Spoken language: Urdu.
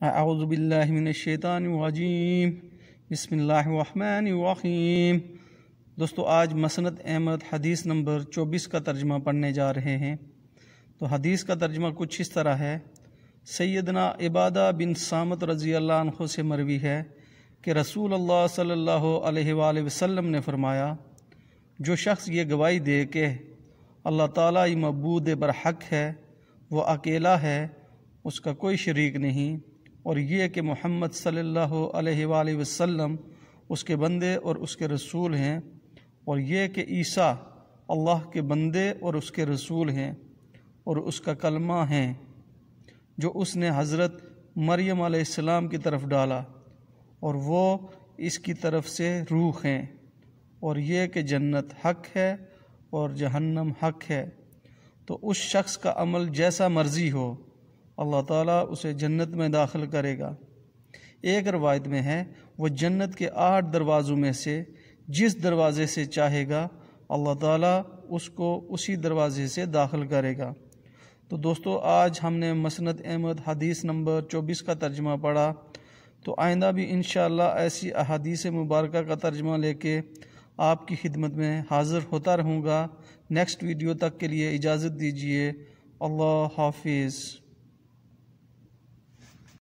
اعوذ باللہ من الشیطان الرجیم بسم اللہ الرحمن الرحیم دوستو، آج مسند احمد حدیث نمبر چوبیس کا ترجمہ پڑھنے جا رہے ہیں۔ تو حدیث کا ترجمہ کچھ اس طرح ہے۔ سیدنا عبادہ بن سامت رضی اللہ عنہ سے مروی ہے کہ رسول اللہ صلی اللہ علیہ وآلہ وسلم نے فرمایا، جو شخص یہ گواہی دے کہ اللہ تعالیٰ مبود برحق ہے، وہ اکیلا ہے، اس کا کوئی شریک نہیں۔ اور یہ کہ محمد صلی اللہ علیہ وآلہ وسلم اس کے بندے اور اس کے رسول ہیں اور یہ کہ عیسیٰ اللہ کے بندے اور اس کے رسول ہیں اور اس کا کلمہ ہیں جو اس نے حضرت مریم علیہ السلام کی طرف ڈالا اور وہ اس کی طرف سے روح ہیں اور یہ کہ جنت حق ہے اور جہنم حق ہے تو اس شخص کا عمل جیسا مرضی ہو اللہ تعالیٰ اسے جنت میں داخل کرے گا۔ ایک روایت میں ہے، وہ جنت کے آٹھ دروازوں میں سے جس دروازے سے چاہے گا، اللہ تعالیٰ اس کو اسی دروازے سے داخل کرے گا۔ تو دوستو، آج ہم نے مسند احمد حدیث نمبر چوبیس کا ترجمہ پڑھا۔ تو آئندہ بھی انشاءاللہ ایسی احادیث مبارکہ کا ترجمہ لے کے آپ کی خدمت میں حاضر ہوتا رہوں گا۔ نیکسٹ ویڈیو تک کے لیے اجازت دیجیے اللہ حافظ۔